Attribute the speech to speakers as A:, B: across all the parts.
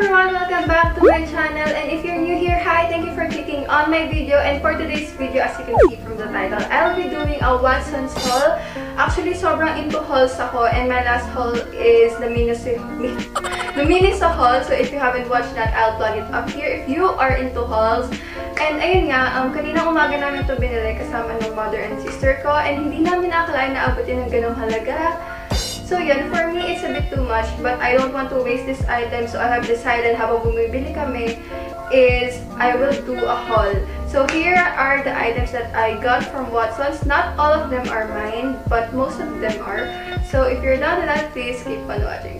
A: everyone! Welcome back to my channel. And if you're new here, hi! Thank you for clicking on my video. And for today's video, as you can see from the title, I'll be doing a Watson's haul. Actually, sobrang into hauls ako. And my last haul is the Minnesota, the Minnesota haul. So if you haven't watched that, I'll plug it up here if you are into hauls. And ayun nga, um, kanina umaga namin to binili kasama ng mother and sister ko. And hindi namin nakakalain na abot yun ng ganong halaga. So yun, for me, it's a bit too much, but I don't want to waste this item, so I have decided habang bumibili kami is I will do a haul. So here are the items that I got from Watson's. Not all of them are mine, but most of them are. So if you're done with that, please keep on watching.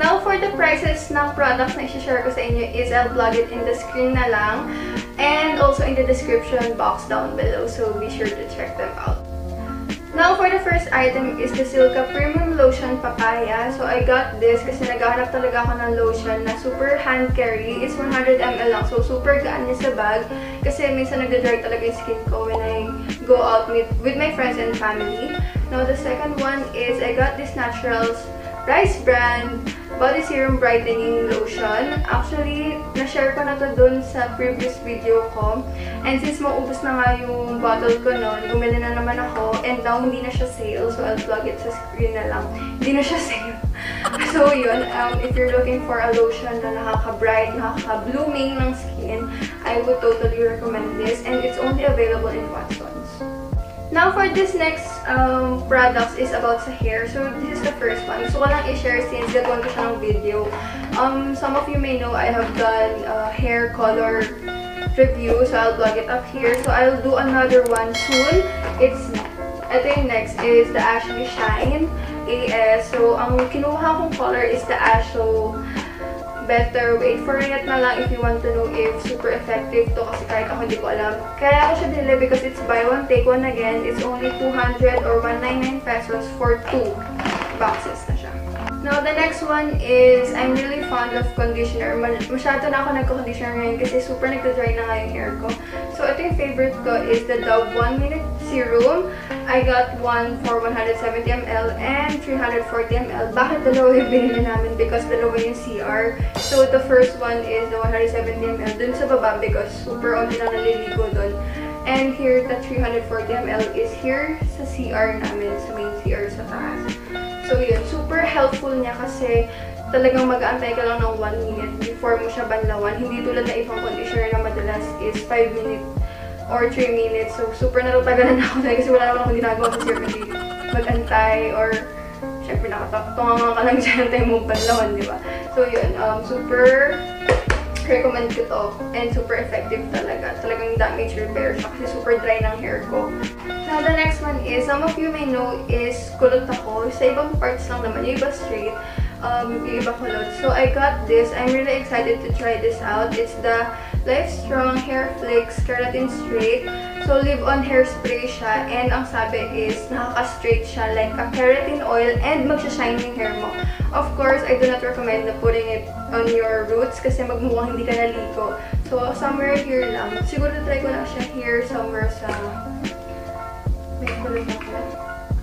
A: Now, for the prices ng products na i-share ko sa inyo is I'll plug it in the screen na lang and also in the description box down below. So be sure to check them out. Now, for the first item is the Silka Premium Lotion Papaya. So, I got this kasi naghahanap talaga ako ng lotion na super hand carry. It's 100ml lang. So, super gaan niya sa bag. Kasi minsan nagda-dry talaga yung skin ko when I go out with, with my friends and family. Now, the second one is I got this Naturals Rice Brand Body Serum Brightening Lotion. Actually, na-share ko na to dun sa previous video ko. And since maubos na nga yung bottle ko noon, bumili na naman ako. And now, hindi na siya sale. So, I'll plug it sa screen na lang. Hindi na siya sale. so, yun. Um, if you're looking for a lotion na nakaka-bright, nakaka-blooming ng skin, I would totally recommend this. And it's only available in Watsons. Now, for this next um, products is about sa hair. So, this is the first one. Gusto ko lang i-share since gagawin ko siya ng video. Um, some of you may know I have done uh, hair color review. So, I'll plug it up here. So, I'll do another one soon. It's, ito yung next is the Ashley Shine AS. So, ang kinuha kong color is the Asho better wait for it na lang if you want to know if super effective to kasi kahit ako hindi ko alam. Kaya ako siya binili because it's buy one, take one again. It's only 200 or 199 pesos for two boxes na siya. Now, the next one is, I'm really fond of conditioner. Masyado na ako nagko-conditioner ngayon kasi super nagda-dry na nga yung hair ko. So, ito yung favorite ko is the Dove 1 Minute Serum. I got one for 170ml and 340ml. Bakit dalawa yung binili namin? Because dalawa yung CR. So, the first one is the 170ml dun sa baba because super only lang naliligo dun. And here, the 340ml is here sa CR namin, sa main CR sa taas. So, yun. Super helpful niya kasi talagang mag-aantay ka lang ng 1 minute before mo siya banlawan. Hindi tulad na ibang conditioner na madalas is 5 minutes or 3 minutes. So, super natutagalan na ako dahil kasi wala naman akong ginagawa serum. Hindi mag-antay or syempre nakatunga ka lang dyan antay mo banlawan, di ba? So, yun. Um, super recommend ko to. And super effective talaga. Talagang damage repair siya kasi super dry ng hair ko. Now, the next one is, some of you may know is kulot ako. Sa ibang parts lang naman, yung iba straight, um, kulot. So, I got this. I'm really excited to try this out. It's the Life Strong Hair Flakes Keratin Straight. So, live-on hairspray siya. And ang sabi is, nakaka-straight siya like a keratin oil and magsha-shine yung hair mo. Of course, I do not recommend na putting it on your roots kasi magmukhang hindi ka naligo. So, somewhere here lang. Siguro try ko na siya here somewhere sa... May kulay ako.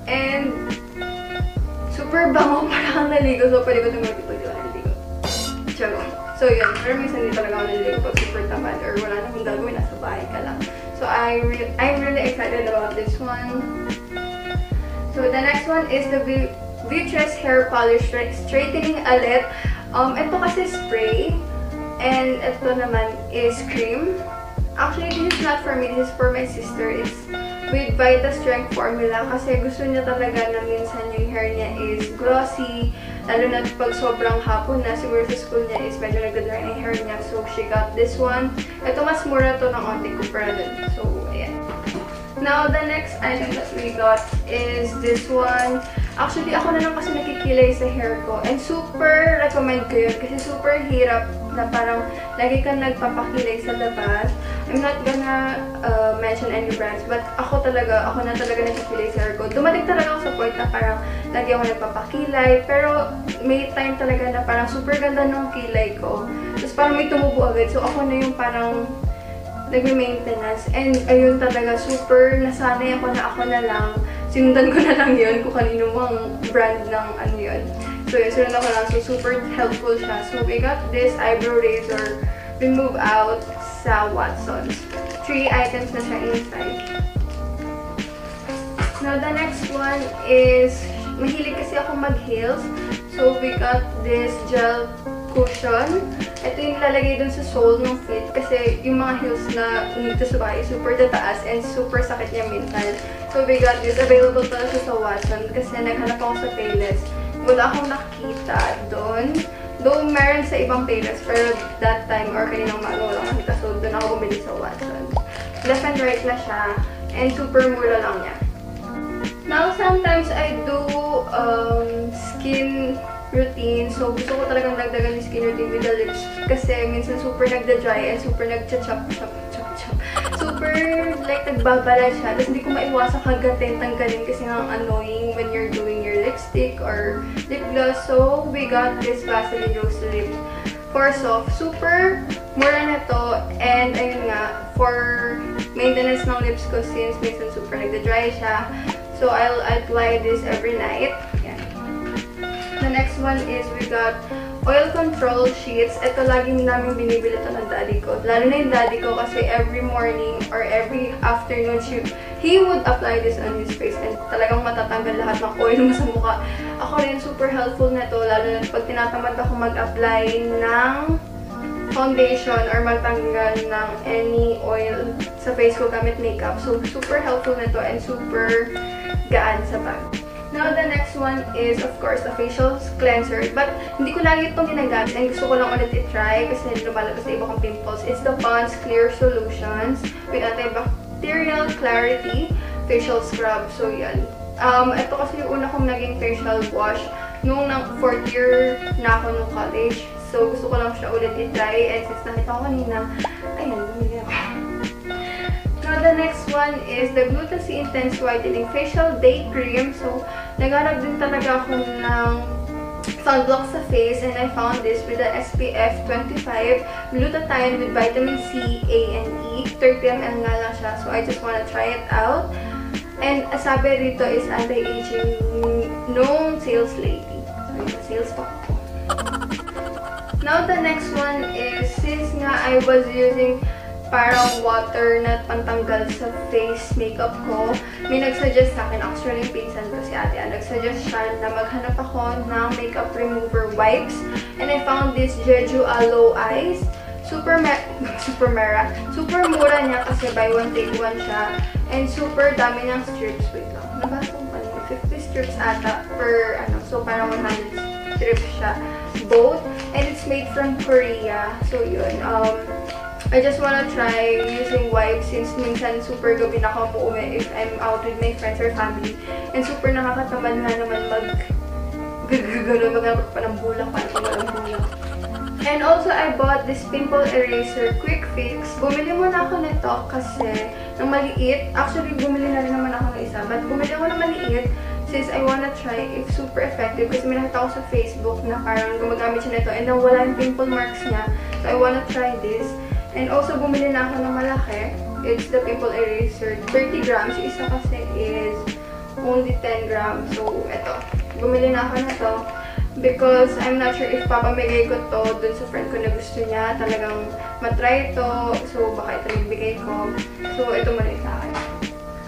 A: And, super bango para kang naligo. So, pwede ko ito. Hindi ko naligo. Charot. So, yun. Pero minsan hindi talaga ako naligo pag super tamad or wala na akong gagawin. Nasa bahay ka lang. So, I re I'm really excited about this one. So, the next one is the Beatrice Hair Polish Straightening Alet. Um, ito kasi spray. And ito naman is cream. Actually, this is not for me. This is for my sister. It's with Vita Strength formula kasi gusto niya talaga na minsan yung hair niya is glossy. Lalo na pag sobrang hapon na, siguro sa school niya is medyo nagda-dry na hair niya. So, she got this one. Ito, mas mura to ng onti kumpara dun. So, ayan. Now, the next item that we got is this one. Actually, ako na lang kasi nakikilay sa hair ko. And super recommend ko yun kasi super hirap na parang lagi kang nagpapakilay sa labas. I'm not gonna uh, mention any brands, but ako talaga, ako na talaga nakikilay sa hair ko. Dumating talaga ako sa point na parang lagi ako nagpapakilay, pero may time talaga na parang super ganda ng kilay ko. Tapos parang may tumubo agad. So ako na yung parang nagme-maintenance. And ayun talaga, super nasanay ako na ako na lang sinundan ko na lang yun kung kanino mang brand ng ano yun. So, yun, sinundan ko lang. So, super helpful siya. So, we got this eyebrow razor remove out sa Watsons. Three items na siya inside. Now, the next one is, mahilig kasi ako mag-heels. So, we got this gel cushion. Ito yung lalagay dun sa sole ng feet kasi yung mga heels na dito sa bahay, super tataas and super sakit niya minsan. So, we got this. Available pala sa Watson kasi naghanap ako sa Payless. Wala akong nakita doon. Though meron sa ibang Payless, pero that time or kaninang maga wala nakita. So, doon ako bumili sa Watson. Left and right na siya and super mura lang niya. Now, sometimes I do um, skin routine. So, gusto ko talagang dagdagan yung skin routine with the lips. Kasi minsan super nagda-dry and super nagcha-chop, Super, like, nagbabala siya. Tapos hindi ko maiwasan kagatin, tanggalin kasi nga annoying when you're doing your lipstick or lip gloss. So, we got this Vaseline Rose Lip for soft. Super mura na to. And, ayun nga, for maintenance ng lips ko since minsan super nagda-dry siya. So, I'll apply this every night. Yan. The next one is we got oil control sheets. Ito laging namin binibili ito ng daddy ko. Lalo na yung daddy ko kasi every morning or every afternoon, she, he would apply this on his face and talagang matatanggal lahat ng oil mo sa mukha. Ako rin, super helpful na to lalo na pag tinatamad ako mag-apply ng foundation or magtanggal ng any oil sa face ko gamit makeup. So, super helpful na to and super gaan sa bag. Now, the next one is, of course, the facial cleanser. But, hindi ko lagi itong ginagamit and gusto ko lang ulit i-try kasi lumalabas sa iba kong pimples. It's the Pond's Clear Solutions with antibacterial clarity facial scrub. So, yan. Um, ito kasi yung una kong naging facial wash nung fourth year na ako nung college. So, gusto ko lang siya ulit i-try. And since nakita ko kanina, ayan, Now, the next one is the Glutasy Intense Whitening Facial Day Cream. So, naghanap din talaga ako ng sunblock sa face and I found this with the SPF 25 glutathione with vitamin C, A, and E. 30 ml nga lang siya. So, I just wanna try it out. And sabi rito is anti-aging no sales lady. So, sales pa. Now, the next one is, since nga I was using parang water na pantanggal sa face makeup ko, may nagsuggest sa akin, actually pinsan ko si ate, nagsuggest siya na maghanap ako ng makeup remover wipes. And I found this Jeju Aloe Eyes. Super, me super mera. Super mura niya kasi buy one take one siya. And super dami niyang strips. Wait lang. Nabasa ko pa 50 strips ata per, ano, so parang 100 strips siya. Both. And it's made from Korea. So, yun. Um, I just wanna try using wipes since minsan super gabi na ako uuwi if I'm out with my friends or family. And super nakakatamad nga naman mag gagagano, maghanap pa ng bulak, paano pa walang bulak. And also, I bought this pimple eraser quick fix. Bumili muna ako nito kasi ng maliit. Actually, bumili na rin naman ako ng isa. But bumili ako ng maliit since I wanna try if super effective. Kasi may nakita ako sa Facebook na parang gumagamit siya nito and nawala yung pimple marks niya. So, I wanna try this. And also, bumili na ako ng malaki. It's the Pimple Eraser. 30 grams. Yung isa kasi is only 10 grams. So, eto. Bumili na ako na to. Because I'm not sure if papamigay ko to dun sa friend ko na gusto niya. Talagang matry ito. So, baka ito magbigay ko. So, ito muna sa akin.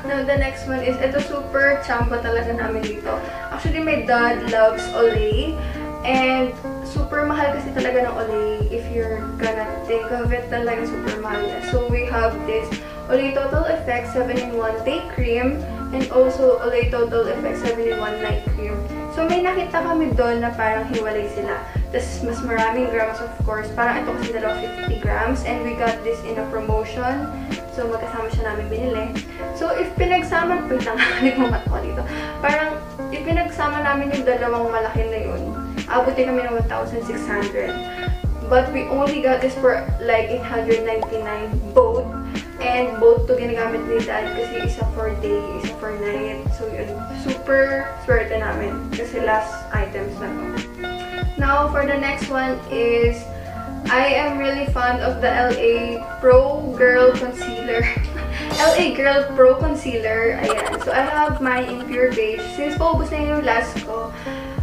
A: Now, the next one is, ito super chamba talaga namin dito. Actually, my dad loves Olay. And, super mahal kasi talaga ng Olay if you're gonna think of it talaga super mahal. So, we have this Olay Total Effect 7-in-1 Day Cream and also Olay Total Effect 7-in-1 Night Cream. So, may nakita kami doon na parang hiwalay sila. Tapos, mas maraming grams of course. Parang ito kasi dalawa 50 grams and we got this in a promotion. So, magkasama siya namin binili. So, if pinagsama, wait lang, nagmamat ko dito. Parang, if pinagsama namin yung dalawang malaki na yun, abutin kami ng 1,600. But we only got this for like 899 both. And both to ginagamit ni dad kasi isa for day, isa for night. So yun, super swerte namin kasi last items na to. Now, for the next one is I am really fond of the LA Pro Girl Concealer. LA Girl Pro Concealer. Ayan. So, I have my Impure Beige. Since paubos na yung last ko,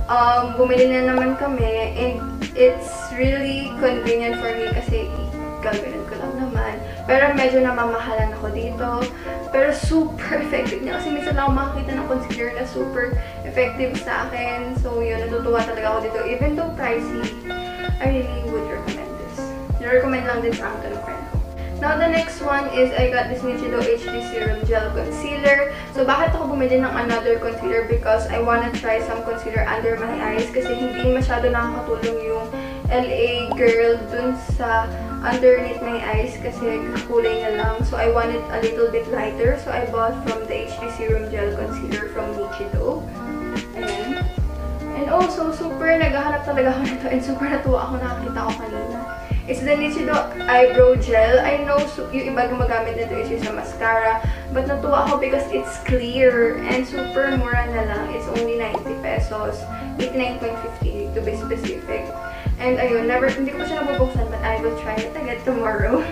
A: um, bumili na naman kami. And it's really convenient for me kasi gagawin ko lang naman. Pero medyo namamahalan ako dito. Pero super effective niya. Kasi minsan lang ako makakita ng concealer na super effective sa akin. So, yun. Natutuwa talaga ako dito. Even though pricey, I really would recommend this. Nirecommend lang din sa akin ng friend ko. Now, the next one is I got this Nichido HD Serum Gel Concealer. So, bakit ako bumili ng another concealer? Because I wanna try some concealer under my eyes kasi hindi masyado nakakatulong yung LA Girl dun sa underneath my eyes kasi kulay na lang. So, I want it a little bit lighter. So, I bought from the HD Serum Gel Concealer from Nichido. Ayan. And also, super naghahanap talaga ako nito and super natuwa ako nakakita ko kanina. It's the Nichido Eyebrow Gel. I know so, yung iba gumagamit nito is yung sa mascara. But natuwa ako because it's clear and super mura na lang. It's only 90 pesos. 89.50 to be specific. And ayun, never, hindi ko pa siya nabubuksan but I will try it again tomorrow.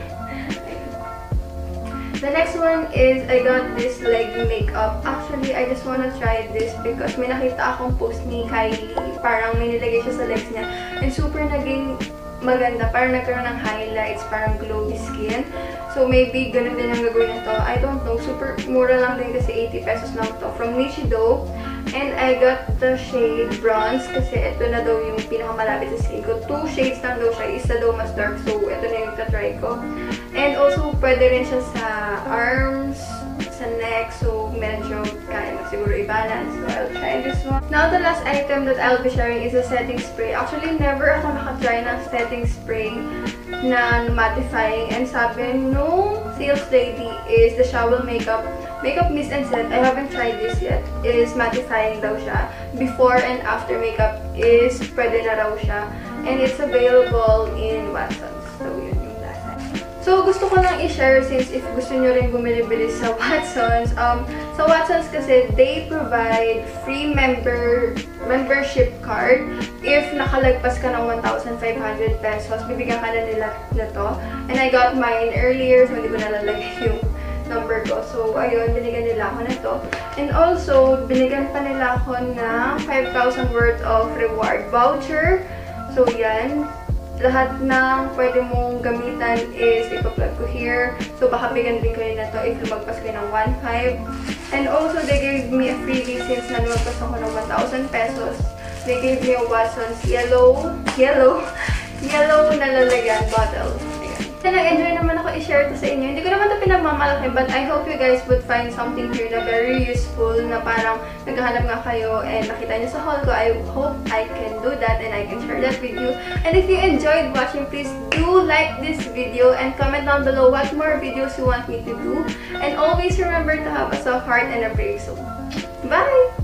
A: The next one is, I got this leg makeup. Actually, I just wanna try this because may nakita akong post ni Kylie. Parang may nilagay siya sa legs niya. And super naging maganda. Parang nagkaroon ng highlights, parang glowy skin. So, maybe ganun din ang gagawin nito. I don't know. Super mura lang din kasi 80 pesos lang to From Nichido. And I got the shade bronze kasi ito na daw yung pinakamalapit sa skin ko. Two shades lang daw siya. Isa daw mas dark. So, ito na yung try ko. And also, pwede rin siya sa arms, sa neck. So, medyo kaya mo siguro i-balance. So, I'll try this one. Now, the last item that I'll be sharing is a setting spray. Actually, never ako nakatry ng setting spray na mattifying. And sabi no sales lady is the Shower Makeup Makeup Mist and Set. I haven't tried this yet. Is mattifying daw siya. Before and after makeup is pwede na raw siya. And it's available in Watsons. So, gusto ko lang i-share since if gusto nyo rin bumili-bili sa Watsons. Um, sa Watsons kasi, they provide free member membership card. If nakalagpas ka ng 1,500 pesos, bibigyan ka na nila na to. And I got mine earlier, so hindi ko nalalagay yung number ko. So, ayun, binigyan nila ako nito. And also, binigyan pa nila ako ng 5,000 worth of reward voucher. So, yan. Lahat ng pwede mong gamitan is ipa-plug ko here. So, baka bigyan din kayo na to if lumagpas kayo ng 1,500. And also, they gave me a freebie since na lumagpas ako ng 1,000 pesos. They gave me a Watson's yellow, yellow, yellow na lalagyan bottle. Nag-enjoy naman ako i-share to sa inyo. Hindi ko naman ito pinagmamalaki, but I hope you guys would find something here na very useful, na parang naghahanap nga kayo and nakita niyo sa haul ko. I hope I can do that and I can share that with you. And if you enjoyed watching, please do like this video and comment down below what more videos you want me to do. And always remember to have a soft heart and a brave soul. Bye!